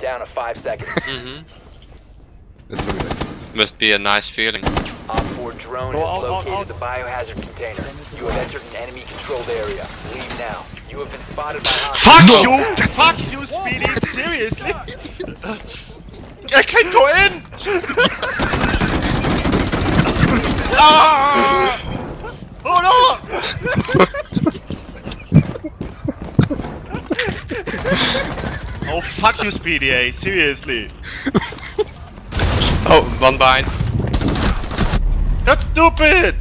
Down to five seconds. Mm-hmm. Let's do it. Must be a nice feeling. Op 4 drone Go has out, out, located out. the biohazard container. You have entered an enemy controlled area. Leave now. You have been spotted by hostiles. Fuck you! Fuck you, Speedy! Seriously? I can't go in! ah! Oh no! Oh fuck you, Speedy! eh? Seriously? Oh, one binds. That's stupid!